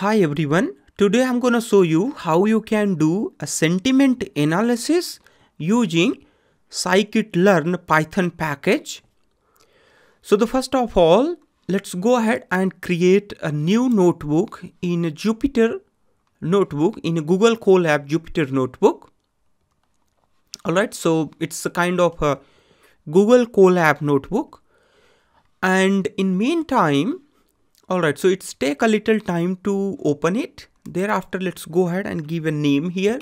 Hi everyone, today I'm gonna show you how you can do a sentiment analysis using scikit-learn Python package. So the first of all, let's go ahead and create a new notebook in a Jupyter notebook in a Google Colab Jupyter notebook. Alright, so it's a kind of a Google Colab notebook. And in meantime, alright, so it's take a little time to open it. Thereafter, let's go ahead and give a name here.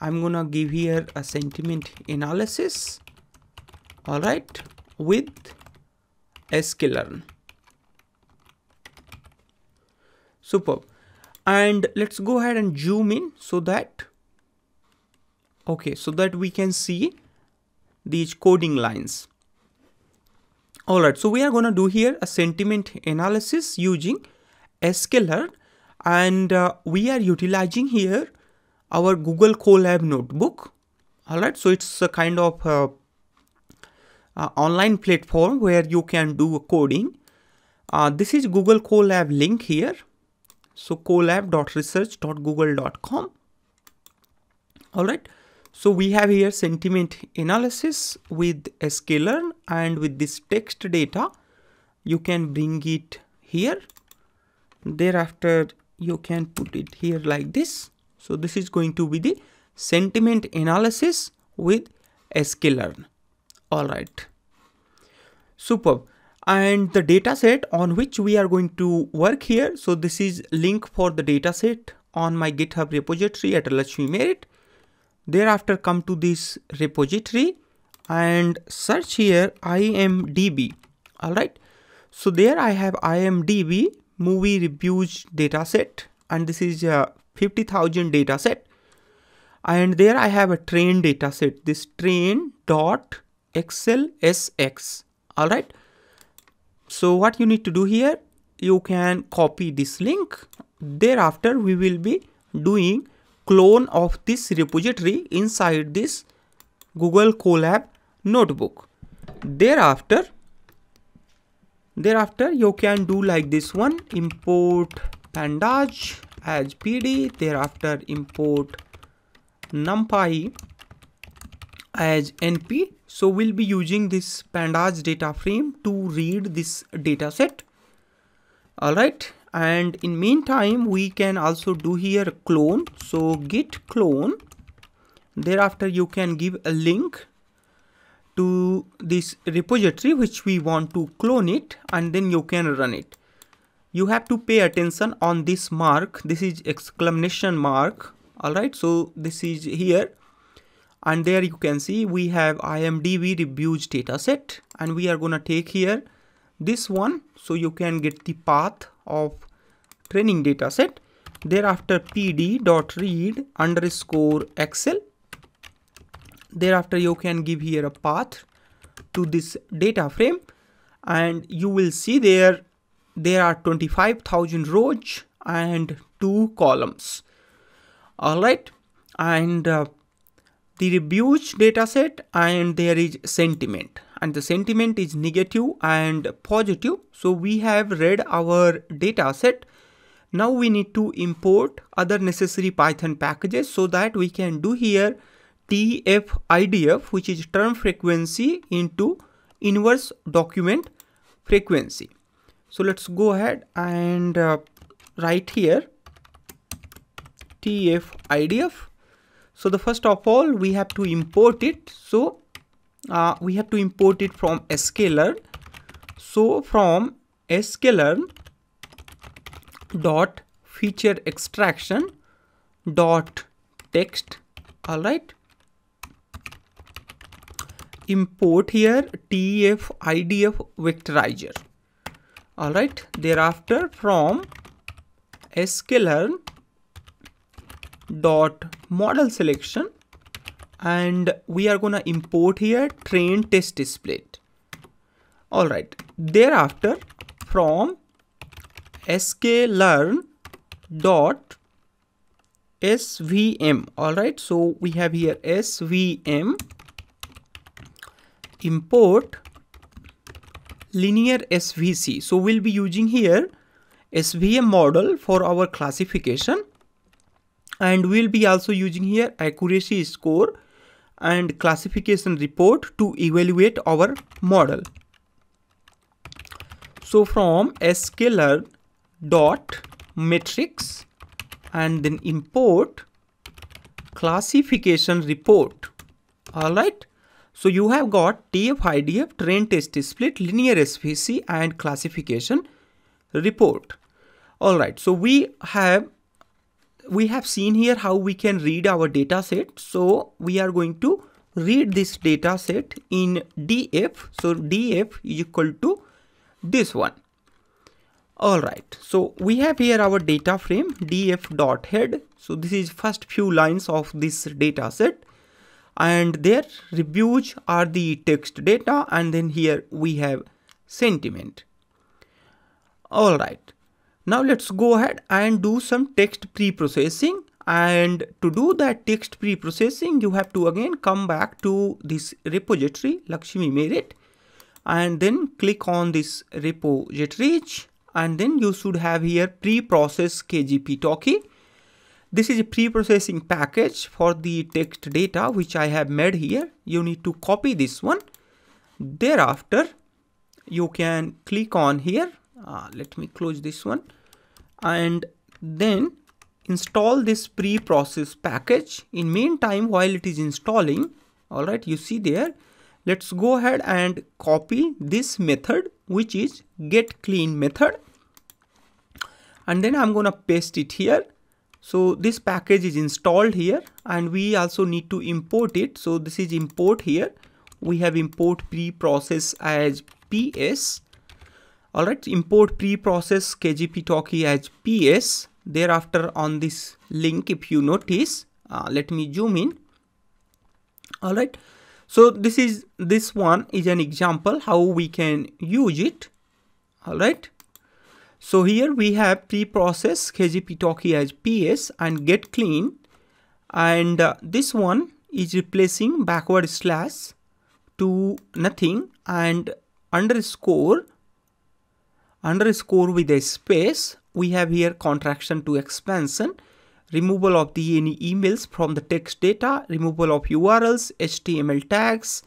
I'm gonna give here a sentiment analysis. Alright, with sklearn. Superb. And let's go ahead and zoom in so that okay so that we can see these coding lines all right so we are going to do here a sentiment analysis using sklearn and uh, we are utilizing here our google colab notebook. All right so it's a kind of uh, uh, online platform where you can do coding. Uh, this is google colab link here. So colab.research.google.com all right so we have here sentiment analysis with a sklearn and with this text data, you can bring it here. Thereafter, you can put it here like this. So this is going to be the sentiment analysis with sklearn. All right. Superb. And the dataset on which we are going to work here. So this is link for the dataset on my GitHub repository at laxmimerit Thereafter come to this repository and search here IMDB. Alright. So there I have IMDB movie reviews dataset and this is a 50,000 dataset. And there I have a train dataset, this train dot xlsx. Alright. So what you need to do here, you can copy this link. Thereafter we will be doing clone of this repository inside this Google Colab notebook. Thereafter, thereafter you can do like this one import pandas as pd thereafter import numpy as np so we'll be using this pandas data frame to read this data set all right and in meantime we can also do here clone. So git clone. Thereafter you can give a link to this repository which we want to clone it and then you can run it. You have to pay attention on this mark. This is exclamation mark. All right so this is here. And there you can see we have imdb reviews dataset. And we are gonna take here this one. So you can get the path of training data set. Thereafter pd dot read underscore excel. Thereafter you can give here a path to this data frame. And you will see there there are 25,000 rows and two columns. All right. And uh, the reviews dataset and there is sentiment and the sentiment is negative and positive. So we have read our data set. Now we need to import other necessary python packages so that we can do here tf-idf which is term frequency into inverse document frequency. So let's go ahead and uh, write here tf-idf so the first of all we have to import it. So uh, we have to import it from sklearn so from sklearn dot feature extraction dot text all right import here tf idf vectorizer all right thereafter from sklearn dot model selection and we are gonna import here train test split all right. Thereafter from sklearn dot svm. All right. So we have here svm. Import linear svc so we'll be using here SVM model for our classification. And we'll be also using here accuracy score and classification report to evaluate our model. So from sklearn dot metrics and then import classification report. All right so you have got tf-idf train test split linear svc and classification report. All right so we have we have seen here how we can read our data set. So we are going to read this data set in df so df is equal to this one. All right. So we have here our data frame df dot head. So this is first few lines of this data set. And their reviews are the text data. And then here we have sentiment. All right now let's go ahead and do some text pre-processing and to do that text pre-processing you have to again come back to this repository laxmimerit and then click on this repositories and then you should have here pre-process KGP Talkie. This is a pre-processing package for the text data which I have made here. You need to copy this one. Thereafter, you can click on here. Uh, let me close this one. And then install this pre-process package. In meantime, while it is installing, all right, you see there, let's go ahead and copy this method which is get clean method. And then I'm gonna paste it here. So this package is installed here and we also need to import it. So this is import here. We have import pre-process as ps all right import pre-process kgp talkie as ps thereafter on this link if you notice uh, let me zoom in. All right so this is this one is an example how we can use it. All right so here we have pre-process KGP Talkie as PS and get clean. And uh, this one is replacing backward slash to nothing and underscore underscore with a space we have here contraction to expansion removal of the any emails from the text data removal of urls html tags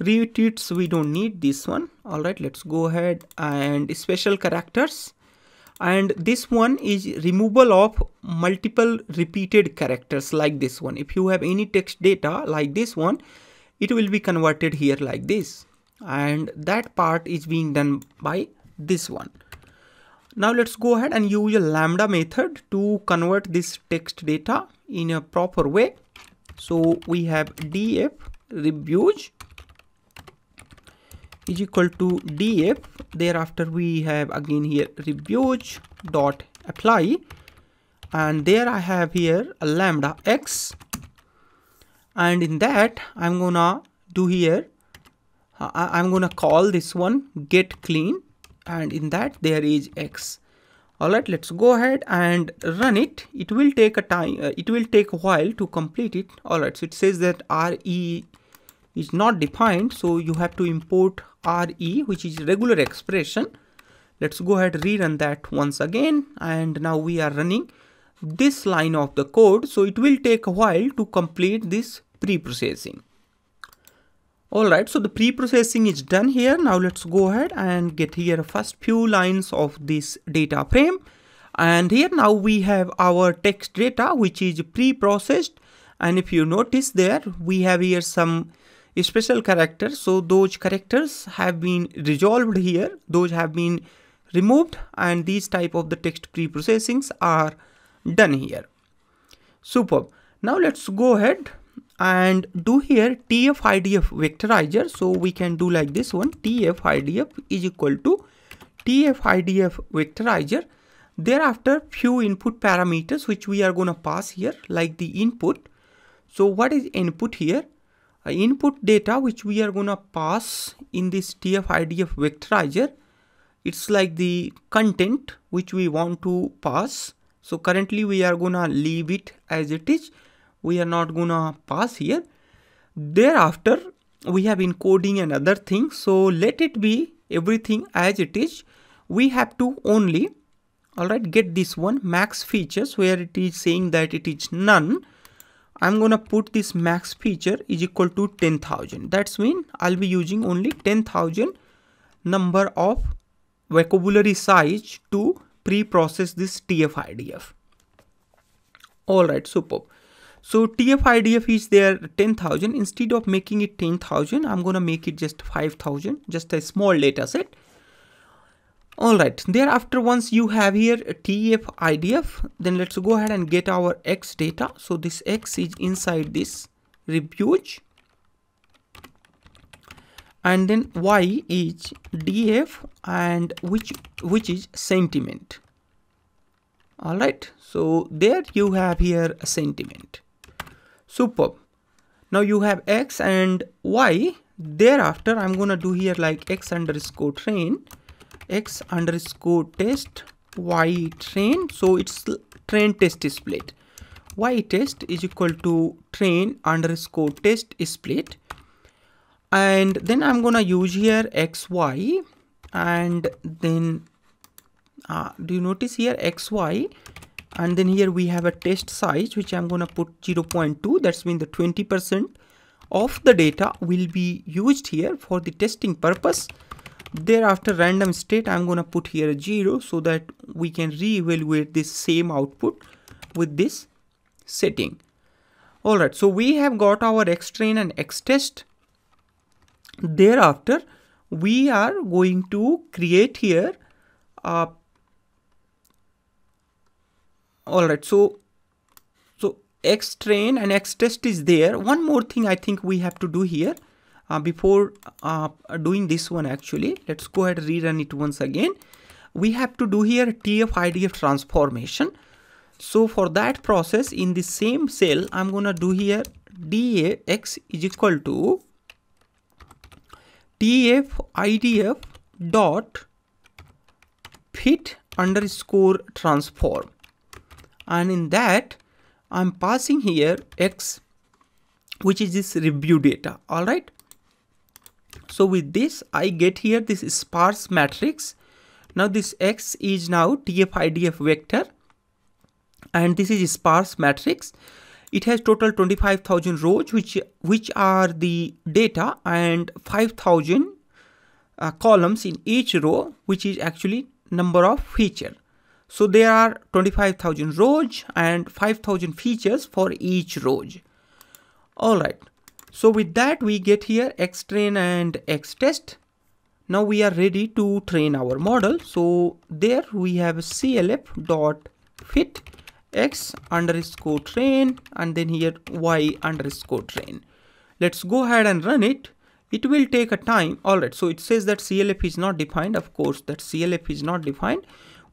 retweets we don't need this one. All right let's go ahead and special characters. And this one is removal of multiple repeated characters like this one. If you have any text data like this one it will be converted here like this. And that part is being done by this one. Now let's go ahead and use a lambda method to convert this text data in a proper way. So we have df reviews is equal to df. Thereafter we have again here reviews dot apply. And there I have here a lambda x. And in that I'm gonna do here uh, I'm gonna call this one get clean and in that there is x. All right let's go ahead and run it. It will take a time uh, it will take a while to complete it. All right so it says that re is not defined so you have to import re which is regular expression. Let's go ahead rerun that once again and now we are running this line of the code. So it will take a while to complete this pre-processing Alright, so the pre-processing is done here. Now let's go ahead and get here first few lines of this data frame. And here now we have our text data which is pre-processed. And if you notice there, we have here some special characters so those characters have been resolved here those have been removed and these type of the text pre-processings are done here superb now let's go ahead and do here tf-idf vectorizer. So we can do like this one. Tf-idf is equal to tf-idf vectorizer. Thereafter few input parameters which we are going to pass here like the input. So what is input here? Uh, input data which we are gonna pass in this tf-idf vectorizer. It's like the content which we want to pass. So currently we are gonna leave it as it is we are not gonna pass here. Thereafter we have encoding and other things so let it be everything as it is. We have to only all right get this one max features where it is saying that it is none. I'm gonna put this max feature is equal to 10000 that's mean i'll be using only 10000 number of vocabulary size to pre-process this tf-idf all right superb so tf-idf is there 10000 instead of making it 10000 i'm gonna make it just 5000 just a small data set. All right thereafter once you have here tf idf then let's go ahead and get our x data. So this x is inside this refuge and then y is df and which which is sentiment. All right so there you have here a sentiment superb. Now you have x and y. Thereafter i'm gonna do here like x underscore train x underscore test y train. So it's train test split. Y test is equal to train underscore test split. And then i'm gonna use here xy and then uh, do you notice here xy and then here we have a test size which i'm gonna put 0.2 that's mean the 20 percent of the data will be used here for the testing purpose. Thereafter random state i'm gonna put here a zero so that we can re-evaluate this same output with this setting. All right so we have got our x train and x test thereafter we are going to create here uh, all right so so x train and x test is there. One more thing i think we have to do here uh, before uh, doing this one actually let's go ahead and rerun it once again. We have to do here tf idf transformation. So for that process in the same cell i'm gonna do here dax is equal to tf idf dot fit underscore transform and in that i'm passing here x which is this review data all right so with this I get here this sparse matrix. Now this x is now tf-idf vector. And this is sparse matrix. It has total 25,000 rows which which are the data and 5,000 uh, columns in each row which is actually number of feature so there are 25,000 rows and 5,000 features for each row all right. So with that we get here x train and x test now we are ready to train our model. So there we have clf dot fit x underscore train and then here y underscore train. Let's go ahead and run it. It will take a time. All right. So it says that clf is not defined. Of course that clf is not defined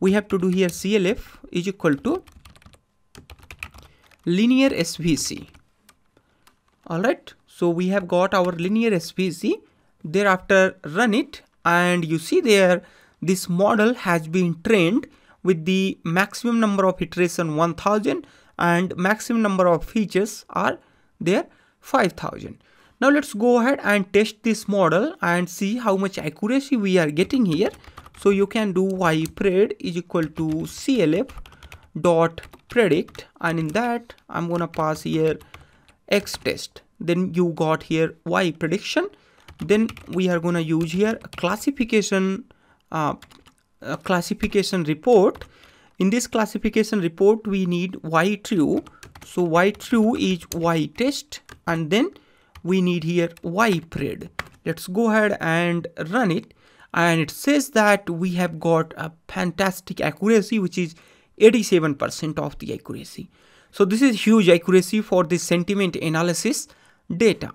we have to do here clf is equal to linear svc all right so we have got our linear svc thereafter run it and you see there this model has been trained with the maximum number of iteration 1000 and maximum number of features are there 5000 now let's go ahead and test this model and see how much accuracy we are getting here so you can do y pred is equal to clf dot predict. And in that i'm gonna pass here x test. Then you got here y prediction. Then we are gonna use here classification uh, classification report. In this classification report we need y true. So y true is y test. And then we need here y pred let's go ahead and run it and it says that we have got a fantastic accuracy which is 87% of the accuracy. So this is huge accuracy for the sentiment analysis data.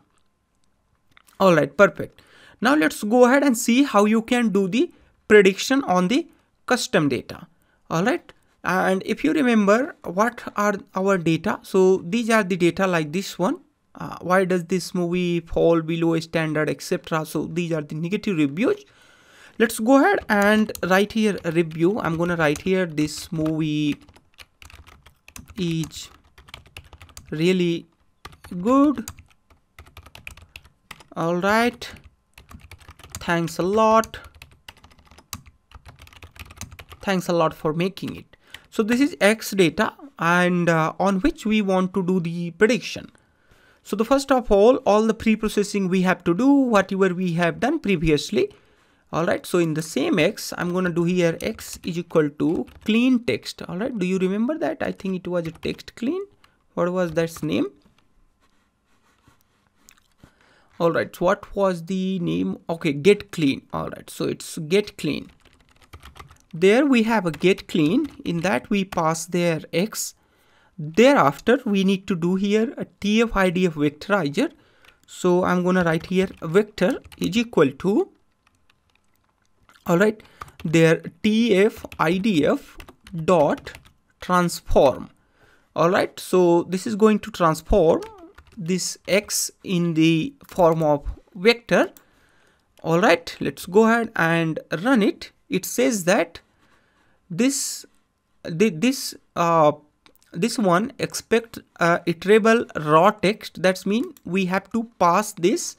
All right perfect. Now let's go ahead and see how you can do the prediction on the custom data. All right and if you remember what are our data? So these are the data like this one. Uh, why does this movie fall below standard etc so these are the negative reviews let's go ahead and write here a review. I'm gonna write here this movie is really good. All right. Thanks a lot. Thanks a lot for making it. So this is x data and uh, on which we want to do the prediction. So the first of all all the pre-processing we have to do whatever we have done previously all right so in the same x i'm going to do here x is equal to clean text. All right do you remember that? I think it was a text clean. What was that name? All right what was the name? Okay get clean. All right so it's get clean. There we have a get clean. In that we pass there x. Thereafter we need to do here a tf idf vectorizer. So i'm gonna write here vector is equal to all right. There tf idf dot transform. All right. So this is going to transform this x in the form of vector. All right. Let's go ahead and run it. It says that this this uh, this one expect uh, iterable raw text. That's mean we have to pass this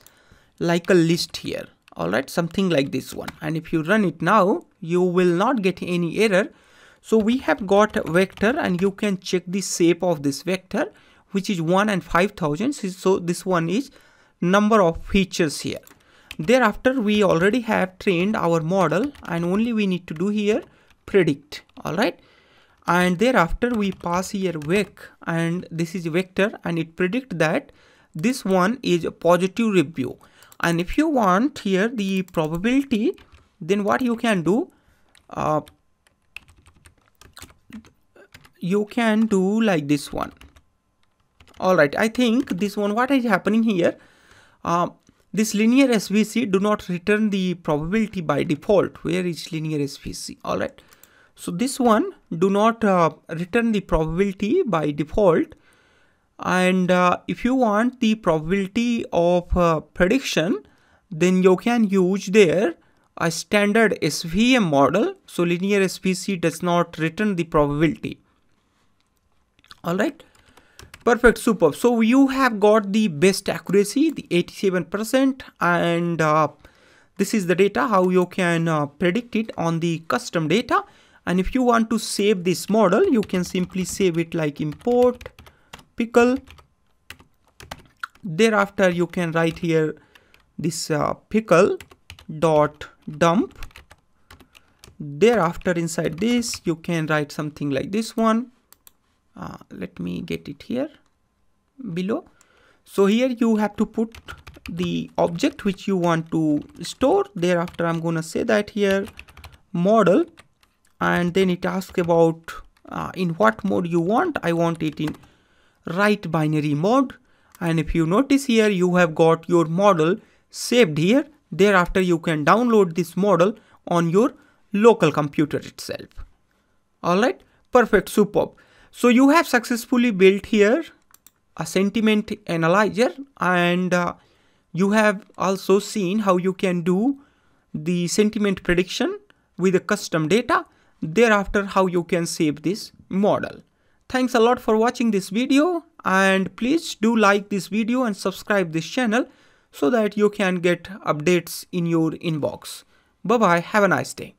like a list here all right something like this one. And if you run it now you will not get any error. So we have got a vector and you can check the shape of this vector which is 1 and 5000 so this one is number of features here. Thereafter we already have trained our model and only we need to do here predict. All right? And thereafter we pass here vec and this is vector and it predict that this one is a positive review and if you want here the probability then what you can do uh, you can do like this one. All right i think this one what is happening here uh, this linear svc do not return the probability by default. Where is linear svc all right. So this one do not uh, return the probability by default and uh, if you want the probability of uh, prediction then you can use there a standard SVM model. So linear SVC does not return the probability. All right perfect. Superb. So you have got the best accuracy the 87% and uh, this is the data how you can uh, predict it on the custom data. And if you want to save this model you can simply save it like import pickle thereafter you can write here this uh, pickle dot dump. Thereafter inside this you can write something like this one. Uh, let me get it here below. So here you have to put the object which you want to store. Thereafter i'm gonna say that here model. And then it asks about uh, in what mode you want. I want it in write binary mode. And if you notice here you have got your model saved here. Thereafter you can download this model on your local computer itself. Alright perfect. Superb. So you have successfully built here a sentiment analyzer. And uh, you have also seen how you can do the sentiment prediction with the custom data. Thereafter how you can save this model Thanks a lot for watching this video and please do like this video and subscribe this channel so that you can get updates in your inbox. Bye bye. Have a nice day.